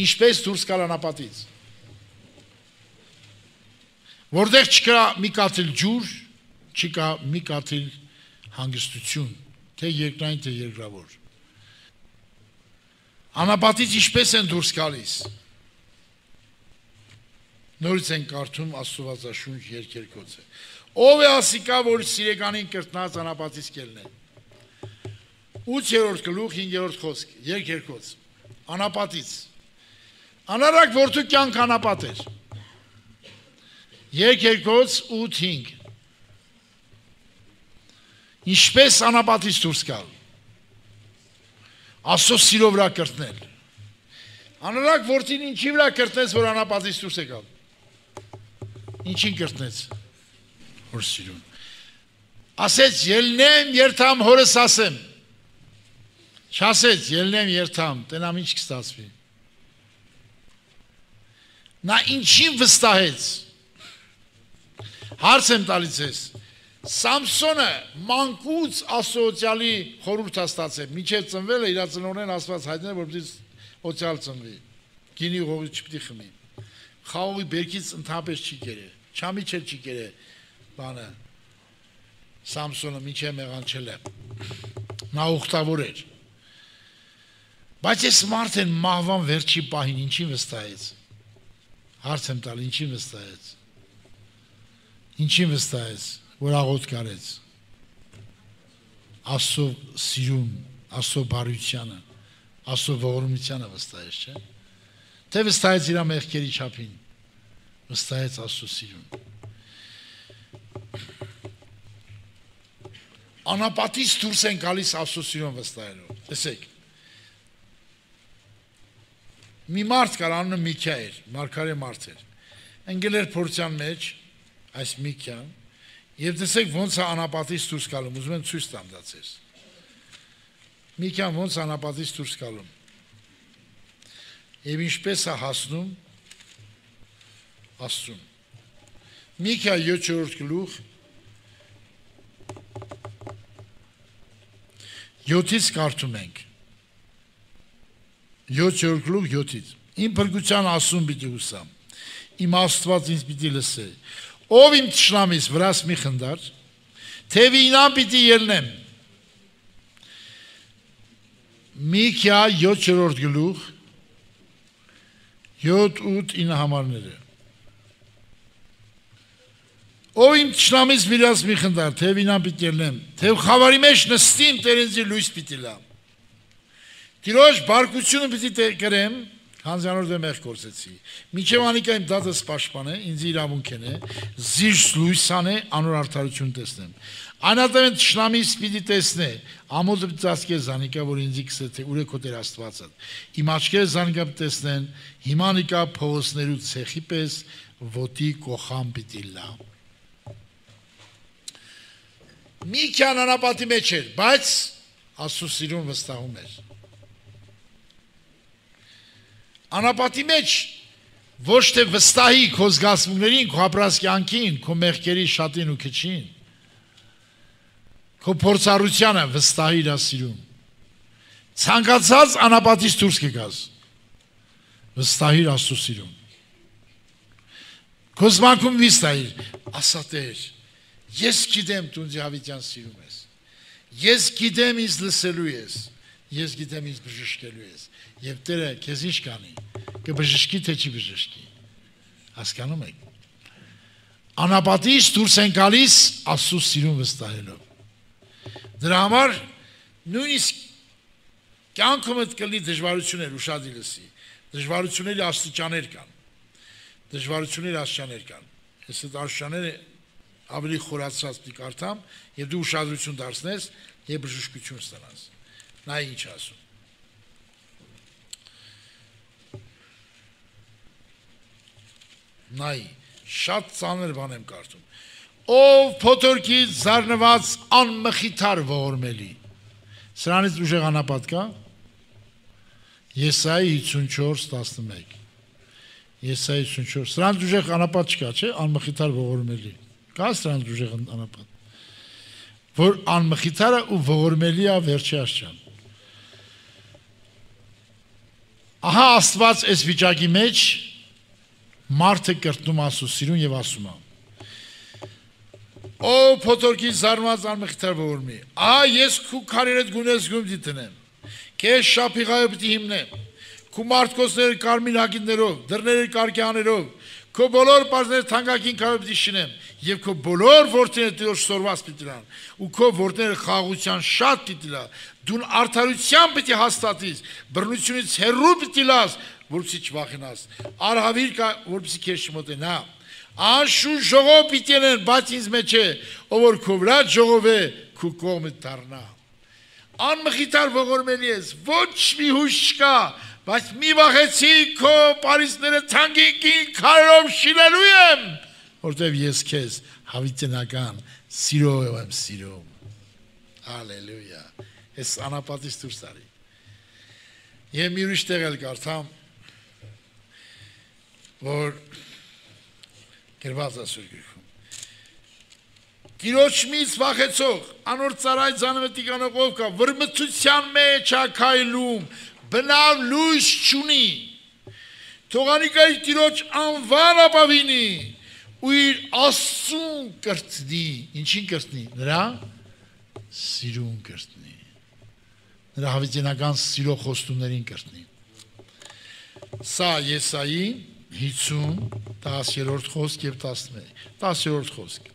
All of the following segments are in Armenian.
Ինչպես դուրս գալ անապատից։ Որտեղ չկա մի կաթիլ ջուր, չկա մի կաթիլ հանգստություն, թե երկրային, թե երկրավոր։ Անապատից ինչպես են դուրս գալիս։ Նորից են կարդում Աստվածաշունչ երկերկոցը։ Ով է ասիկա, որ սիրեկանին կրտնած անապատից կելն է։ 8-րդ գլուխ 5-րդ խոսք, երկերկոց։ Անապատից։ Անարակ որդու կյանք անապատ էր։ Երկերկոց 8-5 Ինչպես անապատից դուրս գալ։ Աստծո սիրո վրա կրտնել։ Անորակ որդին ինչի վրա կրտնեց, որ անապատից դուրս եկավ։ Ինչին կրտնեց։ Որ սիրուն։ Ասեց ելնեմ երթամ հորս ասեմ։ Չասեց ելնեմ երթամ, տենամ ինչ կստացվի։ Նա ինչին վստահեց։ Հարց եմ տալիս ես Սամսոնը մանկուց ասոցիալի խորհուրդ հաստացել, միջև ծնվել է իր ծնողներն ասված հայտնել, որ պիտի օցիալ ծնվի։ Գինի հողի չպիտի խմի։ Խաղողի բերքից ընդհանրապես չի կերե։ Չամի չէ չի կերե բանը։ Սամսոնը միջև մեղանչել է։ Նա ուխտավոր էր։ Բայց այս մարդն մահվան վերջի պահին ինչի վստահեց։ Հարց եմ տալ, ինչի վստահեց։ Ինչի վստահեց որ աղոտ կարեց Աստծո սիրուն, Աստծո բարությանը, Աստծո ողորմությանը վստահեց, չէ՞։ Թե վստահեց իր մեղքերի չափին, վստահեց Աստծո սիրուն։ Անապատից դուրս են գալիս Աստծո սիրուն վստահելով։ Տեսեք։ Մի մարդ կար անունը էր, մարգարե մարդ էր։ Ընկել էր փորձյան մեջ այս Միքիան Եվ տեսեք ոնց է անապատից դուրս գալում, ուզում եմ ցույց տամ դա ցես։ Միքյան ոնց անապատից դուրս գալում։ Եվ ինչպես է հասնում Աստծուն։ Միքա 7-րդ գլուխ 7-ից կարդում ենք։ 7-րդ գլուխ 7-ից։ Իմ փրկության ասում պիտի հուսամ։ Իմ Աստված ինձ պիտի լսե ով իմ ճշնամիս վրաս մի խնդար, թե վինան պիտի ելնեմ։ Միքիա 7-րդ գլուխ 7-8 համարները։ Ով իմ ճշնամիս վրաս մի խնդար, թե վինան պիտի ելնեմ, թե խավարի մեջ նստիմ տերենձի լույս պիտի լամ։ Տիրոջ բարկությունը պիտի կրեմ, Հանձանոր դե մեղ կորսեցի։ Միջև անիկա իմ դատս պաշտպանը, ինձ իրավունքն է, զիշ լույսան է, անոր արդարություն տեսնեմ։ Անատեն ճշնամի սպիդի տեսնե, ամոզը ծածկե զանիկա, որ ինձի կսե թե ուր է քոտեր աստվածը։ Իմ աչքերը զանիկա տեսնեն, հիմա նիկա փողոցներու ցեխի պես ոտի կոխան պիտի լա։ Մի քան անապատի մեջ էր, բայց Աստծո սիրուն վստահում էր անապատի մեջ ոչ թե վստահի քո զգացմունքներին, քո ապրած կյանքին, քո մեղքերի շատին ու քչին։ Քո փորձառությանը վստահի իր սիրուն։ Ցանկացած անապատից դուրս կգաս։ Վստահի Աստծո սիրուն։ Քո զմանկում վստահի, ասա Տեր, ես գիտեմ դու ինձ հավիտյան սիրում ես։ Ես գիտեմ ինձ լսելու ես։ Ես գիտեմ ինձ բժշկելու ես եւ Տերը քեզ ինչ կանի կբժշկի թե չի բժշկի հասկանում եք անապատից դուրս են գալիս Աստծո սիրուն վստահելով դրա համար նույնիսկ կյանքում այդ կլի դժվարություններ ուշադի լսի դժվարությունների աստիճաներ կան դժվարությունների աստիճաներ կան ես այդ աստիճաները ավելի խորացած պիտի կարդամ եւ դու ուշադրություն դարձնես եւ բժշկություն ստանաս նա ինչ ասում նայ շատ ծանր բան եմ կարդում ով փոթորքի զառնված անմխիթար ողորմելի սրանից ուժեղ անապատ կա Եսայի 54:11 Եսայի 54 սրանց ուժեղ անապատ չկա չէ անմխիթար ողորմելի կա սրանց ուժեղ անապատ որ անմխիթարը ու ողորմելիա վերջի աշճան Ահա Աստված այս վիճակի մեջ մարդը կրտնում ասու սիրուն եւ ասում է. Ո փոթորքի զարմած անմխիթար ողորմի ահա ես քու քարերդ գունես գում դիտնեմ քեզ շապիղայը պիտի հիմնեմ քու մարդկոսները կարմիր հագիններով դռները կարկյաներով քո բոլոր բաժները ցանկակին կարող պիտի շնեմ եւ քո բոլոր ворթերը դու շորված պիտի լան ու քո ворթերը խաղաղության շատ պիտի լա դու արդարության պիտի հաստատես բռնությունից հեռու պիտի լաս որպեսի չվախենաս արհավիր կա որպեսի քեզ չմոտենա անշու ժողով պիտի լինեն բայց ինձ մեջ է ով որ քո վրա ժողով է քո կողմը դառնա անմխիթար ողորմելի ես ոչ մի հույս չկա բայց մի վախեցի քո Փարիսները թանկին քարով շինելու եմ, որտեվ ես քեզ հավիտենական սիրով եմ սիրում։ Հալելույա։ Ես անապատից դուրս արի։ Եմ մի ուրիշ տեղ էլ կարդամ, որ գրված է սուրգիրքում։ Տիրոջ մից վախեցող, անոր ծարայ ձանվը տիկանողով կա, վրմծության մեջ է քայլում, բնավ լույս չունի։ Թողանիկայի տիրոջ անվան ապավինի ու իր աստուն կրծնի, ինչին կրծնի, նրա սիրուն կրծնի։ Նրա հավիտենական սիրո խոստումներին կրծնի։ Սա Եսայի 50 10-րդ խոսք եւ 11 10-րդ խոսք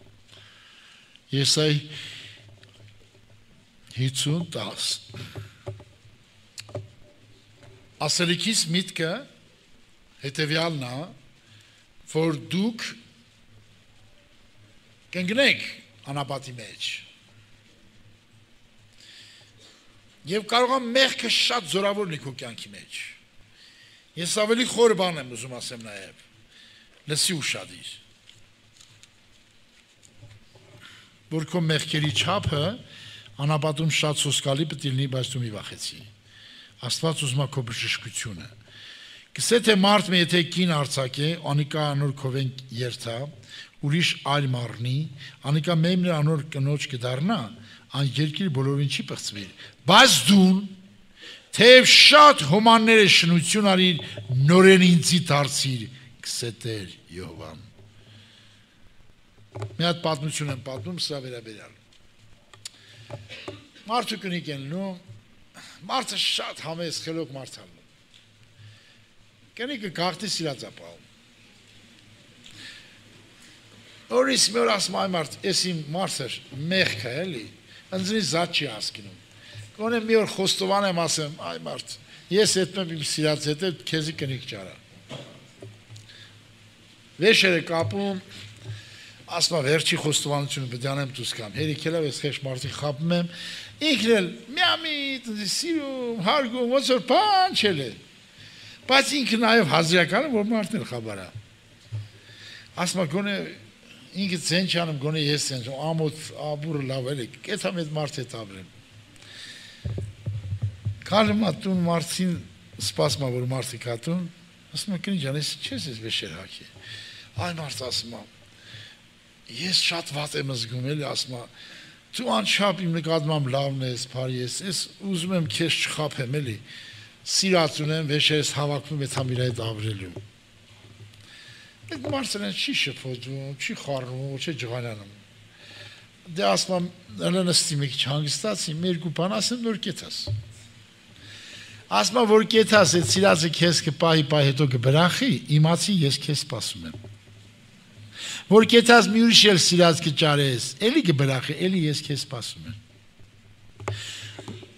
Եսայ 50 10 Ասելիքիս միտքը հետևյալն է որ դուք կընկնեք անապատի մեջ եւ կարող է մեղքը շատ զորավոր լինի քո կյանքի մեջ Ես ավելի խոր բան եմ ուզում ասեմ նաև։ Լսի ուշադիր։ Որ քո մեղքերի չափը անապատում շատ սոսկալի պետք է լինի, բայց դու մի վախեցի։ Աստված ուզում է քո բժշկությունը։ Գսե թե մարդ մի եթե կին արցակե, անիկա անոր քովեն երթա, ուրիշ այլ մարնի, անիկա մեմն անոր կնոջ կդառնա, ան երկիր բոլորին չի պղծվի։ Բայց դուն Թեև շատ հոմաններ է շնություն արիր, նորեն ինձի դարձիր, կսետեր Եհովան։ Մի հատ պատմություն եմ պատմում սա վերաբերյալ։ Մարդու կնիկ են նու, մարդը շատ համես խելոք մարդ ալնում։ Կնիկը գաղթի սիրածապահում։ Օրիս մի օր ասում այ մարդ, ես իմ մարդը մեղք է էլի, ընձնի զատ չի հասկինում Գոնե մի օր խոստովան եմ ասեմ, այ մարդ, ես հետմեմ իմ սիրած հետ քեզի կնիկ ճարա։ Վեշերը կապում, ասма վերջի խոստովանությունը պետք անեմ դուս կամ։ Հերիքելով ես խեշ մարդի խապում եմ, ինքն էլ միամիտ սիրում, հարգում, ոնց որ բանչել է։ Բայց ինքը նաև հազրականը որ մարդն էլ խաբարա։ Ասма գոնե ինքը ցեն չանում, գոնե ես ցեն, ամոթ աբուրը լավ էլի, կեթամ այդ մարդ հետ ապրեմ։ Քալմա տուն մարդին սպասմա որ մարդի կատուն, ասում է քնի ջան, ես չես ես վեշեր հակի։ Այ մարդ ասում է ես շատ վատ եմ զգում էլի ասում է դու անչափ իմ նկատմամբ լավն ես, բարի ես, ես ուզում եմ քեզ չխափեմ էլի։ Սիրած ունեմ, վեշերս հավաքվում է թամիր այդ ավրելու։ Այդ մարդն չի շփոթում, չի խառնում, չի ջղանանում։ Դե ասում եմ, հենց մի քիչ հանգստացի, մի երկու բան ասեմ, նոր կեցած։ Ասма որ կեթաս այդ սիրածը քեզ կպահի, պահ հետո կբրախի, իմացի ես քեզ սպասում եմ որ կեցած մի ուրիշ էլ սիրած կճարես, էլի կբրախի, էլի ես քեզ սպասում եմ։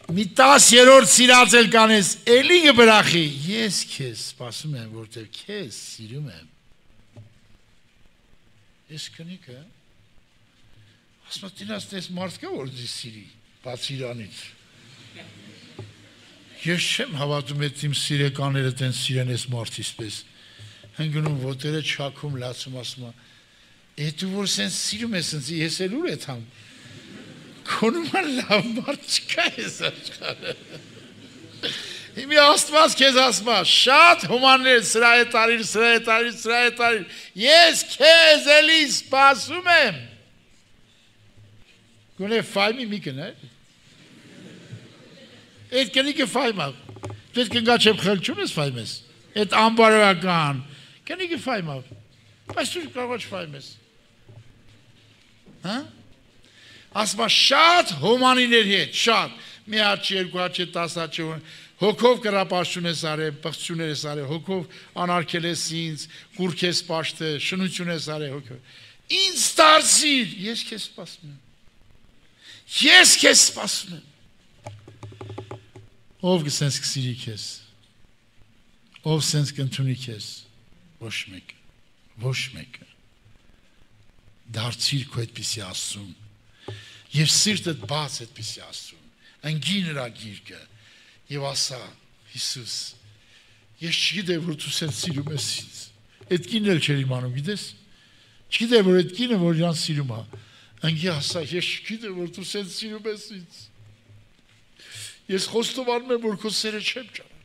Մի 10-րդ սիրած էլ կանես, էլի կբրախի, ես քեզ սպասում եմ, որտեղ քեզ սիրում եմ։ Ես քնիկը ասում եմ, դինաս դες մարդ կա որ դի սիրի, բաց Իրանից։ Ես չեմ հավատում, այդ իմ սիրեկաները տեն սիրեն այս մարդից պես։ Հնգնում ոտերը չակում, լացում ասում եմ, է։ Էդ ու որ սենց սիրում ես սենց ես էլ ուր եմ համ։ Քոնում է լավ մարդ չկա ես աշխարհը։ Հիմի Աստված քեզ ասում է, շատ հումաններ սրա է տարիր, սրա է տարիր, սրա է տարիր։ Ես քեզ էլի սպասում եմ։ Գոնե ֆայմի մի կներ։ Այդ կնիկը ֆայմա։ Դες կնգա չեմ խելչում ես ֆայմես։ Այդ անբարոյական։ Կնի կֆայմավ։ Դու կարող ես ֆայմես։ Հա? Ասма շատ հոմանիների հետ, շատ։ Մի հատ, երկու հատ, 10 հատ, հոգով կրապաշտուն ես արել, բխծուներ ես արել, հոգով անարգել ես ինձ, կուրք ես պաշտել, շնություն ես արել հոգով։ Ինձ դարձիր, ես քեզ սպասում եմ։ Ես քեզ սպասում եմ։ Ով կսենս կսիրի քեզ։ Ով սենս կընդունի քեզ։ Ոչ մեկ։ Ոչ մեկը։ Դարձիր քո այդպիսի ասում եւ սիրտդ բաց այդպիսի ասում անգի նրա գիրկը եւ ասա Հիսուս ես չգիտեմ որ դու սենց սիրում ես ինձ այդ կինն էլ չէր իմանում գիտես չգիտեմ որ այդ կինը որ իրան սիրում է անգի ասա ես չգիտեմ որ դու սենց սիրում ես ինձ ես խոստովանում եմ որ քո սերը չեմ ճանաչում